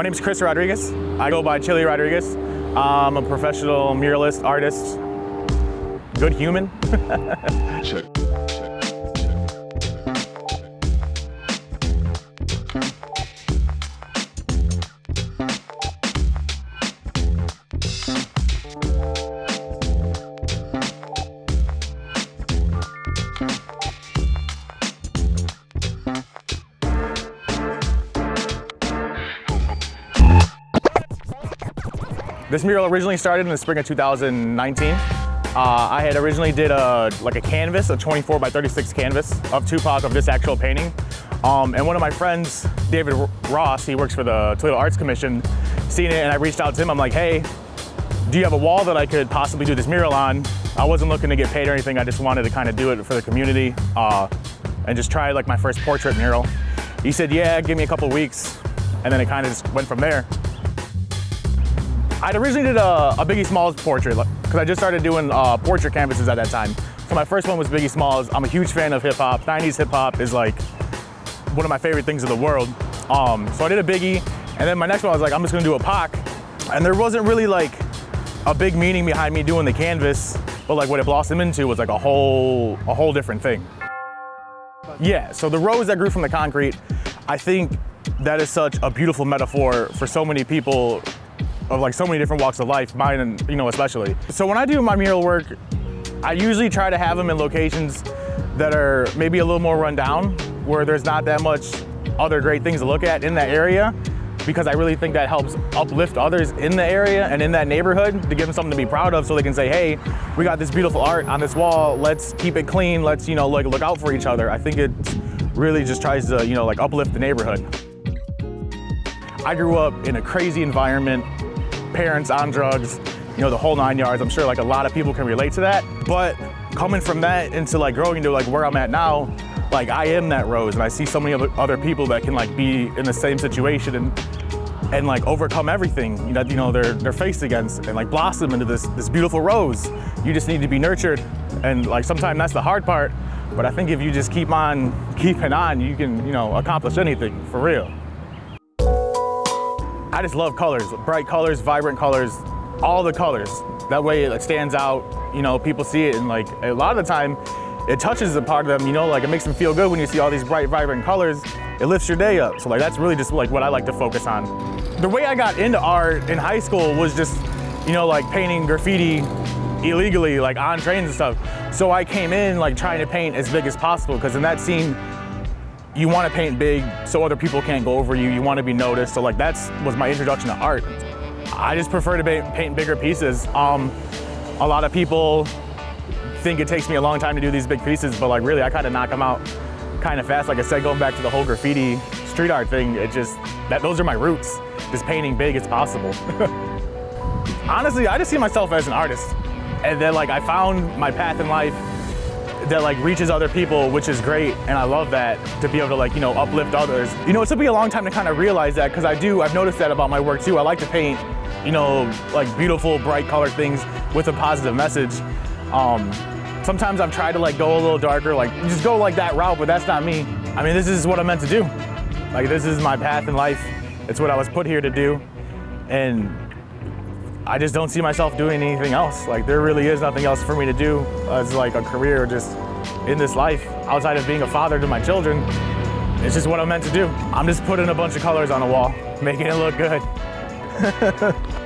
My name is Chris Rodriguez. I go by Chilly Rodriguez. I'm a professional muralist, artist, good human. Check. This mural originally started in the spring of 2019. Uh, I had originally did a like a canvas, a 24 by 36 canvas of Tupac of this actual painting. Um, and one of my friends, David Ross, he works for the Toledo Arts Commission, seen it and I reached out to him. I'm like, hey, do you have a wall that I could possibly do this mural on? I wasn't looking to get paid or anything. I just wanted to kind of do it for the community uh, and just try like my first portrait mural. He said, yeah, give me a couple weeks. And then it kind of just went from there. I'd originally did a, a Biggie Smalls portrait because I just started doing uh, portrait canvases at that time. So my first one was Biggie Smalls. I'm a huge fan of hip hop. 90s hip hop is like one of my favorite things in the world. Um, so I did a Biggie, and then my next one I was like, I'm just gonna do a Pac. And there wasn't really like a big meaning behind me doing the canvas, but like what it blossomed into was like a whole, a whole different thing. Yeah, so the rose that grew from the concrete, I think that is such a beautiful metaphor for so many people of like so many different walks of life, mine and you know especially. So when I do my mural work, I usually try to have them in locations that are maybe a little more run down, where there's not that much other great things to look at in that area because I really think that helps uplift others in the area and in that neighborhood to give them something to be proud of so they can say, hey, we got this beautiful art on this wall, let's keep it clean, let's, you know, like look out for each other. I think it really just tries to, you know, like uplift the neighborhood. I grew up in a crazy environment parents on drugs, you know, the whole nine yards. I'm sure like a lot of people can relate to that. But coming from that into like growing into like where I'm at now, like I am that rose and I see so many other people that can like be in the same situation and and like overcome everything you know, you know they're they're faced against and like blossom into this this beautiful rose. You just need to be nurtured and like sometimes that's the hard part. But I think if you just keep on keeping on, you can, you know, accomplish anything for real. I just love colors, bright colors, vibrant colors, all the colors. That way it stands out, you know, people see it and like a lot of the time it touches a part of them, you know, like it makes them feel good when you see all these bright, vibrant colors. It lifts your day up. So like that's really just like what I like to focus on. The way I got into art in high school was just, you know, like painting graffiti illegally, like on trains and stuff. So I came in like trying to paint as big as possible because in that scene, you want to paint big so other people can't go over you. You want to be noticed. So like that's was my introduction to art. I just prefer to paint bigger pieces. Um, a lot of people think it takes me a long time to do these big pieces, but like really I kind of knock them out kind of fast. Like I said, going back to the whole graffiti street art thing, it just, that those are my roots. Just painting big as possible. Honestly, I just see myself as an artist. And then like I found my path in life that like reaches other people, which is great. And I love that to be able to like, you know, uplift others. You know, it took me a long time to kind of realize that because I do, I've noticed that about my work too. I like to paint, you know, like beautiful, bright colored things with a positive message. Um, sometimes I've tried to like go a little darker, like just go like that route, but that's not me. I mean, this is what I'm meant to do. Like this is my path in life. It's what I was put here to do. And I just don't see myself doing anything else. Like there really is nothing else for me to do as like a career just in this life outside of being a father to my children. It's just what I'm meant to do. I'm just putting a bunch of colors on a wall, making it look good.